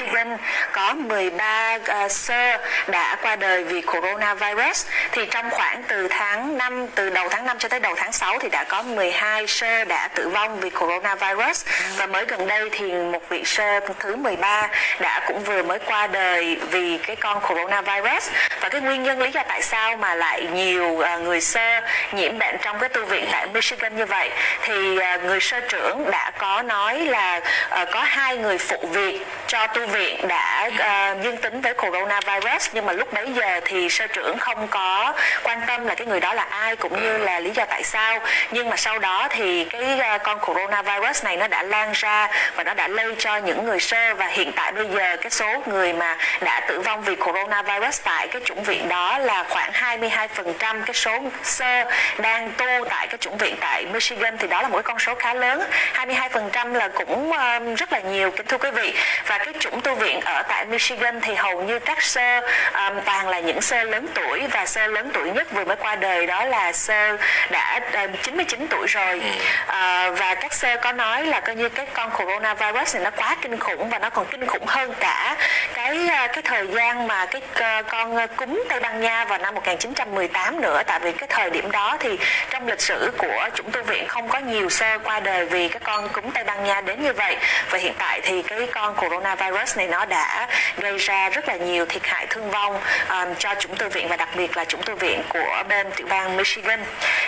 Michigan có 13 uh, ờ, sơ đã qua đời vì coronavirus. Thì trong khoảng từ tháng 5 từ đầu tháng 5 cho tới đầu tháng 6 thì đã có 12 sơ đã tử vong vì coronavirus. Và mới gần đây thì một vị sơ thứ 13 đã cũng vừa mới qua đời vì cái con coronavirus. Và cái nguyên nhân lý do tại sao mà lại nhiều uh, người sơ nhiễm bệnh trong cái tu viện tại Michigan như vậy? Thì uh, người sơ trưởng đã có nói là uh, có hai người phụ việc cho tu viện đã uh, dương tính với coronavirus nhưng mà lúc bấy giờ thì sơ trưởng không có quan tâm là cái người đó là ai cũng như là lý do tại sao. Nhưng mà sau đó thì cái uh, con coronavirus này nó đã lan ra và nó đã lây cho những người sơ và hiện tại bây giờ cái số người mà đã tử vong vì coronavirus tại cái chủng viện đó là khoảng 22% cái số sơ đang tu tại cái chủng viện tại Michigan thì đó là một con số khá lớn 22% là cũng uh, rất là nhiều kính thưa quý vị. Và cái chủng tu viện ở tại Michigan thì hầu như các sơ um, toàn là những sơ lớn tuổi và sơ lớn tuổi nhất vừa mới qua đời đó là sơ đã um, 99 tuổi rồi. Uh, và các sơ có nói là coi như cái con coronavirus này nó quá kinh khủng và nó còn kinh khủng hơn cả cái uh, cái thời gian mà cái uh, con cúm Tây Ban Nha vào năm 1918 nữa. Tại vì cái thời điểm đó thì trong lịch sử của chủng tu viện không có nhiều sơ qua đời vì cái con cúm Tây Ban Nha đến như vậy. Và hiện tại thì cái con coronavirus này nó đã gây ra rất là nhiều thiệt hại thương vong um, cho chủng tu viện và đặc biệt là chủng tu viện của bên tiểu bang Michigan.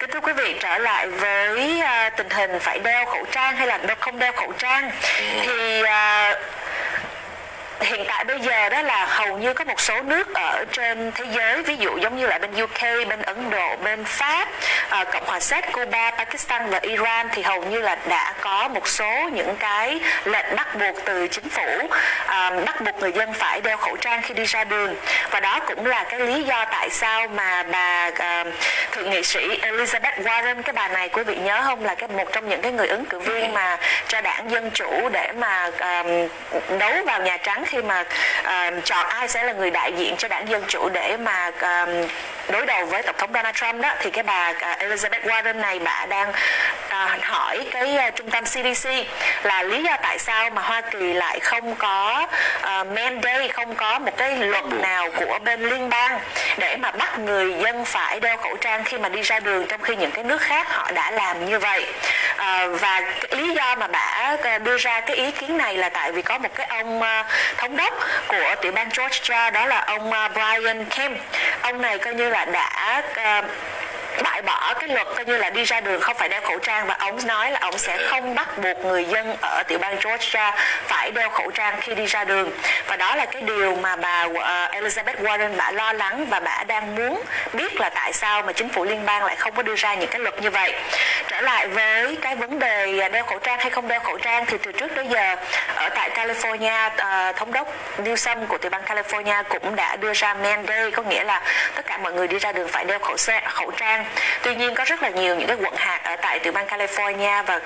Kính thưa quý vị trở lại với uh, tình hình phải đeo khẩu trang hay là không đeo khẩu trang thì uh, tại bây giờ đó là hầu như có một số nước ở trên thế giới ví dụ giống như là bên UK, bên Ấn Độ, bên Pháp, uh, Cộng hòa Séc, Cuba, Pakistan và Iran thì hầu như là đã có một số những cái lệnh bắt buộc từ chính phủ uh, bắt buộc người dân phải đeo khẩu trang khi đi ra đường. Và đó cũng là cái lý do tại sao mà bà uh, thượng nghị sĩ Elizabeth Warren cái bà này quý vị nhớ không là cái một trong những cái người ứng cử viên mà cho đảng dân chủ để mà um, đấu vào nhà trắng khi mà uh, chọn ai sẽ là người đại diện cho đảng dân chủ để mà uh, đối đầu với tổng thống Donald Trump đó? Thì cái bà uh, Elizabeth Warren này bà đang uh, hỏi cái uh, trung tâm CDC là lý do tại sao mà Hoa Kỳ lại không có uh, mandate không có một cái luật nào của bên liên bang để mà bắt người dân phải đeo khẩu trang khi mà đi ra đường trong khi những cái nước khác họ đã làm như vậy? Uh, và lý do mà bà đưa ra cái ý kiến này là tại vì có một cái ông à, thống đốc của tiểu bang Georgia, đó là ông à, Brian Kemp. Ông này coi như là đã à, bãi bỏ cái luật coi như là đi ra đường không phải đeo khẩu trang. Và ông nói là ông sẽ không bắt buộc người dân ở tiểu bang Georgia phải đeo khẩu trang khi đi ra đường. Và đó là cái điều mà bà ờ, Elizabeth Warren bà lo lắng và bà đang muốn biết là tại sao mà chính phủ liên bang lại không có đưa ra những cái luật như vậy. Trở lại với cái vấn đề đeo khẩu trang hay không đeo khẩu trang thì từ trước tới giờ ở tại California ờ, thống đốc Newsom của tiểu bang California cũng đã đưa ra mandate có nghĩa là tất cả mọi người đi ra đường phải đeo khẩu xe, khẩu trang tuy nhiên có rất là nhiều những cái quận hạt ở tại tiểu bang California và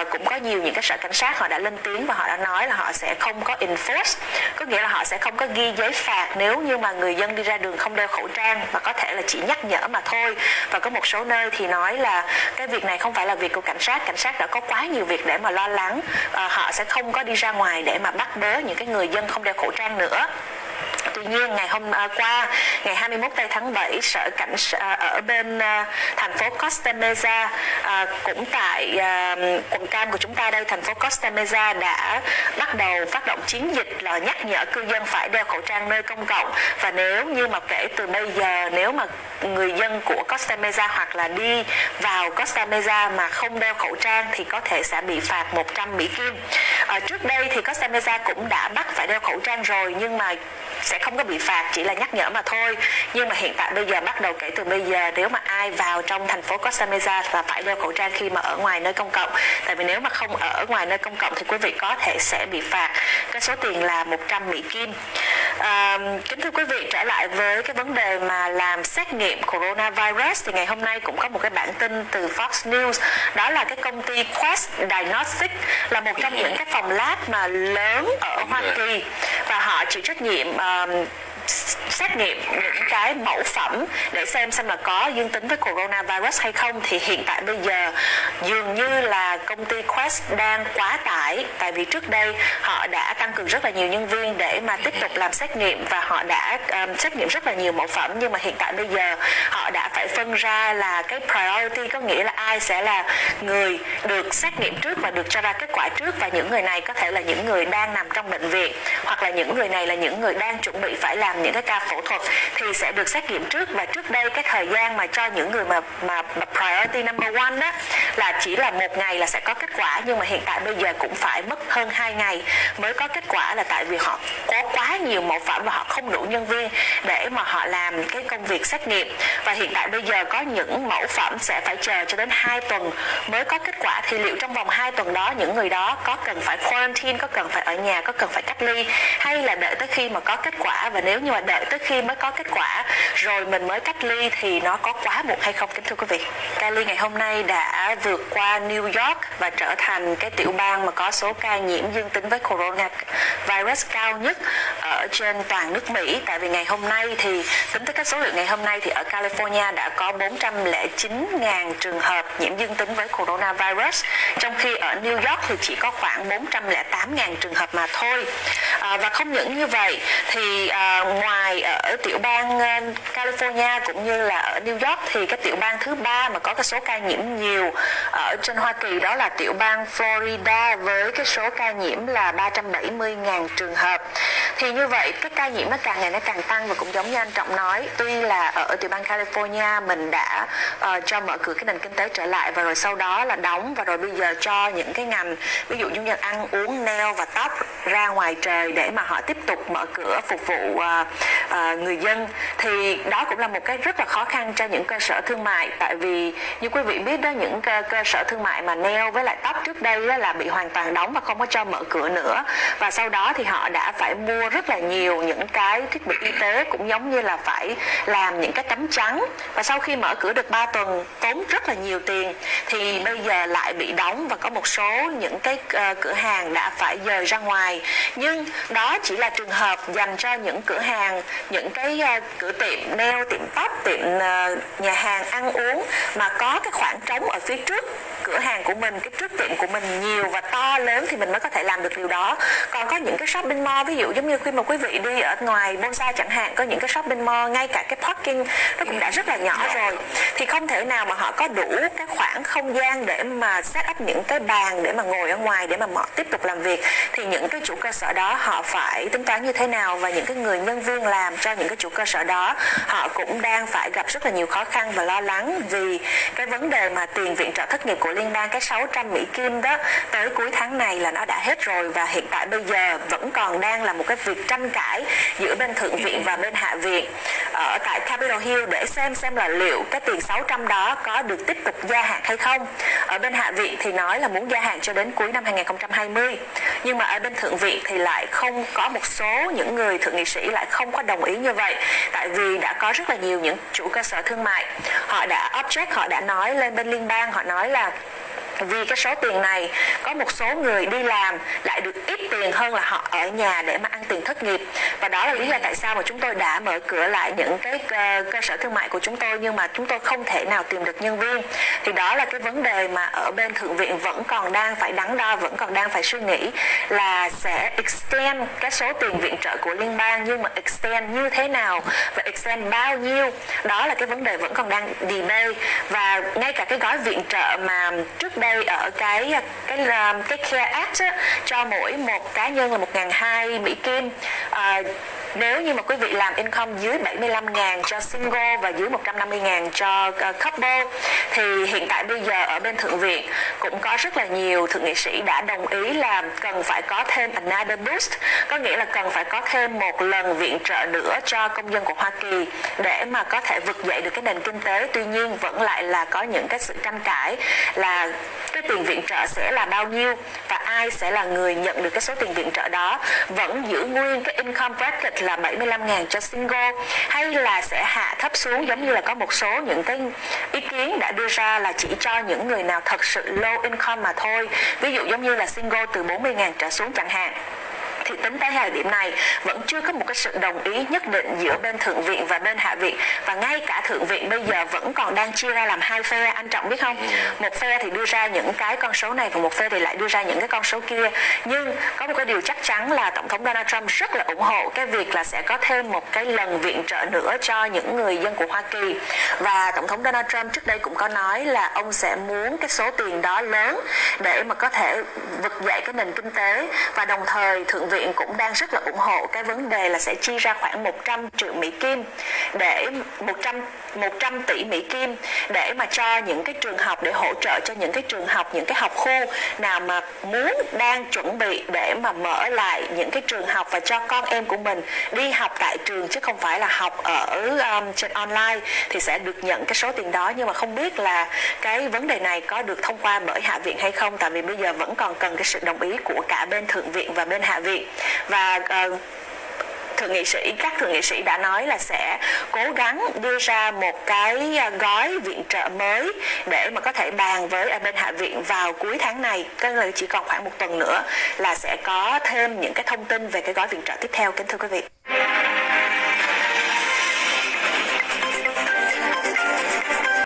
uh, cũng có nhiều những cái sở cảnh sát họ đã lên tiếng và họ đã nói là họ sẽ không có enforce. Có nghĩa là họ sẽ không có ghi giấy phạt nếu như mà người dân đi ra đường không đeo khẩu trang và có thể là chỉ nhắc nhở mà thôi. Và có một số nơi thì nói là cái việc này không phải là việc của cảnh sát. Cảnh sát đã có quá nhiều việc để mà lo lắng uh, họ sẽ không có đi ra ngoài để mà bắt bớ những cái người dân không đeo khẩu trang nữa. Tuy nhiên ngày hôm à, qua ngày 21 tây tháng 7 sở cảnh à, ở bên à, thành phố Costa Mesa cũng tại quận Cam của chúng ta đây thành phố Costa Mesa đã bắt đầu phát động chiến dịch là nhắc nhở cư dân phải đeo khẩu trang nơi công cộng và nếu như mà kể từ bây giờ nếu mà người dân của Costa Mesa hoặc là đi vào Costa Mesa mà không đeo khẩu trang thì có thể sẽ bị phạt 100 Mỹ Kim. À, trước đây thì Costa Mesa cũng đã bắt phải đeo khẩu trang rồi nhưng mà sẽ không có bị phạt, chỉ là nhắc nhở mà thôi. Nhưng mà hiện tại bây giờ bắt đầu kể từ bây giờ, nếu mà ai vào trong thành phố Costa Mesa là phải đeo khẩu trang khi mà ở ngoài nơi công cộng. Tại vì nếu mà không ở ngoài nơi công cộng thì quý vị có thể sẽ bị phạt. Cái số tiền là 100 Mỹ Kim à, kính thưa quý vị trở lại với cái vấn đề mà làm xét nghiệm coronavirus thì ngày hôm nay cũng có một cái bản tin từ Fox News. Đó là cái công ty Quest Diagnostics là một trong những cái phòng lab mà lớn ở Hoa Kỳ. Và họ chịu trách nhiệm uh, xét nghiệm những cái mẫu phẩm để xem xem là có dương tính với coronavirus hay không. Thì hiện tại bây giờ dường như là công ty Quest đang quá tải tại vì trước đây họ đã tăng cường rất là nhiều nhân viên để mà tiếp tục làm xét nghiệm và họ đã um, xét nghiệm rất là nhiều mẫu phẩm. Nhưng mà hiện tại bây giờ họ đã phải phân ra là cái priority có nghĩa là ai sẽ là người được xét nghiệm trước và được cho ra kết quả trước. Và những người này có thể là những người đang nằm trong bệnh viện hoặc là những người này là những người đang chuẩn bị phải làm những cái ca phẫu thuật thì sẽ được xét nghiệm trước. Và trước đây cái thời gian mà cho những người mà mà, mà priority number one đó là chỉ là một ngày là sẽ có kết quả. Nhưng mà hiện tại bây giờ cũng phải mất hơn hai ngày mới có kết quả là tại vì họ có quá nhiều mẫu phẩm và họ không đủ nhân viên để mà họ làm cái công việc xét nghiệm. Và hiện tại bây giờ có những mẫu phẩm sẽ phải chờ cho đến 2 tuần mới có kết quả. Thì liệu trong vòng 2 tuần đó những người đó có cần phải quarantine có cần phải ở nhà có cần phải cách ly hay là đợi tới khi mà có kết quả? Và nếu như mà đợi tới khi mới có kết quả. Rồi mình mới cách ly thì nó có quá muộn hay không kính thưa quý vị? Cali ngày hôm nay đã vượt qua New York và trở thành cái tiểu bang mà có số ca nhiễm dương tính với corona virus cao nhất ở trên toàn nước Mỹ. Tại vì ngày hôm nay thì, tính tới các số liệu ngày hôm nay thì ở California đã có 409.000 trường hợp nhiễm dương tính với coronavirus trong khi ở New York thì chỉ có khoảng 408.000 trường hợp mà thôi à, và không những như vậy thì à, ngoài à, ở tiểu bang uh, California cũng như là ở New York thì cái tiểu bang thứ ba mà có cái số ca nhiễm nhiều ở trên Hoa Kỳ đó là tiểu bang Florida với cái số ca nhiễm là 370.000 trường hợp thì như vậy cái ca nhiễm nó càng ngày nó càng tăng và cũng giống như anh Trọng nói. Tuy là ở tiểu bang California mình đã uh, cho mở cửa cái nền kinh tế trở lại và rồi sau đó là đóng và rồi bây giờ cho những cái ngành ví dụ như ăn uống nail và tóc ra ngoài trời để mà họ tiếp tục mở cửa phục vụ uh, uh, người dân. Thì đó cũng là một cái rất là khó khăn cho những cơ sở thương mại. Tại vì như quý vị biết đó những cơ, cơ sở thương mại mà nail với lại tóc trước đây là bị hoàn toàn đóng và không có cho mở cửa nữa. Và sau đó thì họ đã phải mua rất là nhiều những cái thiết bị y tế cũng giống như là phải làm những cái tấm trắng. Và sau khi mở cửa được 3 tuần tốn rất là nhiều tiền. Thì bây giờ lại bị đóng và có một số những cái uh, cửa hàng đã phải dời ra ngoài. Nhưng đó chỉ là trường hợp dành cho những cửa hàng những cái uh, cửa tiệm nail tiệm tóc tiệm uh, nhà hàng ăn uống mà có cái khoảng trống ở phía trước cửa hàng của mình cái trước tiệm của mình nhiều và to lớn thì mình mới có thể làm được điều đó. Còn có những cái shopping mall ví dụ giống như khi mà quý vị đi ở ngoài bonsai chẳng hạn có những cái shopping mall ngay cả cái parking nó cũng đã rất là nhỏ rồi. Thì không thể nào mà họ có đủ cái khoảng không gian để mà set up những cái bàn để mà ngồi ở ngoài để mà họ tiếp tục làm việc. Thì những cái chủ cơ sở đó họ phải tính toán như thế nào và những cái người nhân viên làm cho những cái chủ cơ sở đó họ cũng đang phải gặp rất là nhiều khó khăn và lo lắng vì cái vấn đề mà tiền viện trợ thất nghiệp của liên bang cái 600 Mỹ Kim đó tới cuối tháng này là nó đã hết rồi và hiện tại bây giờ vẫn còn đang là một cái việc tranh cãi giữa bên thượng viện và bên hạ viện ờ, ở tại Capitol Hill để xem xem là liệu cái tiền 600 đó có được tiếp tục gia hạn hay không. Ở bên hạ viện thì nói là muốn gia hạn cho đến cuối năm 2020 nhưng mà ở bên thượng viện thì lại không có một số những người thượng nghị sĩ lại không có đồng ý như vậy, tại vì đã có rất là nhiều những chủ cơ sở thương mại. Họ đã object, họ đã nói lên bên liên bang, họ nói là vì cái số tiền này có một số người đi làm lại được ít tiền hơn là họ ở nhà để mà ăn tiền thất nghiệp. Và đó là lý do tại sao mà chúng tôi đã mở cửa lại những cái cơ, cơ sở thương mại của chúng tôi nhưng mà chúng tôi không thể nào tìm được nhân viên. Thì đó là cái vấn đề mà ở bên thượng viện vẫn còn đang phải đắn đo vẫn còn đang phải suy nghĩ là sẽ extend cái số tiền viện trợ của liên bang nhưng mà extend như thế nào và extend bao nhiêu. Đó là cái vấn đề vẫn còn đang debate và ngay cả cái gói viện trợ mà trước đây đây ở cái cái à, cái Care Act á, cho mỗi một cá nhân là một ngàn hai Mỹ Kim. À, nếu như mà quý vị làm income dưới 75 ngàn cho single và dưới 150 ngàn cho ờ, couple, thì hiện tại bây giờ ở bên Thượng viện cũng có rất là nhiều thượng nghị sĩ đã đồng ý là cần phải có thêm another boost. Có nghĩa là cần phải có thêm một lần viện trợ nữa cho công dân của Hoa Kỳ để mà có thể vực dậy được cái nền kinh tế. Tuy nhiên vẫn lại là có những cái sự tranh cãi là cái tiền viện trợ sẽ là bao nhiêu và ai sẽ là người nhận được cái số tiền viện trợ đó, vẫn giữ nguyên cái income bracket là 75.000 cho single, hay là sẽ hạ thấp xuống giống như là có một số những cái ý kiến đã đưa ra là chỉ cho những người nào thật sự low income mà thôi. Ví dụ giống như là single từ 40.000 trở xuống chẳng hạn thì tính tới thời điểm này vẫn chưa có một cái sự đồng ý nhất định giữa bên thượng viện và bên hạ viện. Và ngay cả thượng viện bây giờ vẫn còn đang chia ra làm hai phe anh trọng biết không? Một phe thì đưa ra những cái con số này và một phe thì lại đưa ra những cái con số kia. Nhưng có một cái điều chắc chắn là tổng thống Donald Trump rất là ủng hộ cái việc là sẽ có thêm một cái lần viện trợ nữa cho những người dân của Hoa Kỳ. Và tổng thống Donald Trump trước đây cũng có nói là ông sẽ muốn cái số tiền đó lớn để mà có thể vực dậy cái nền kinh tế. Và đồng thời thượng viện cũng đang rất là ủng hộ cái vấn đề là sẽ chi ra khoảng 100 triệu Mỹ Kim để 100 100 tỷ Mỹ Kim để mà cho những cái trường học để hỗ trợ cho những cái trường học những cái học khu nào mà muốn đang chuẩn bị để mà mở lại những cái trường học và cho con em của mình đi học tại trường chứ không phải là học ở um, trên online thì sẽ được nhận cái số tiền đó. Nhưng mà không biết là cái vấn đề này có được thông qua bởi hạ viện hay không? Tại vì bây giờ vẫn còn cần cái sự đồng ý của cả bên thượng viện và bên hạ viện và uh, thượng nghị sĩ các thượng nghị sĩ đã nói là sẽ cố gắng đưa ra một cái ờ, gói viện trợ mới để mà có thể bàn với ở bên hạ viện vào cuối tháng này. Tức là chỉ còn khoảng một tuần nữa là sẽ có thêm những cái thông tin về cái gói viện trợ tiếp theo kính thưa quý vị.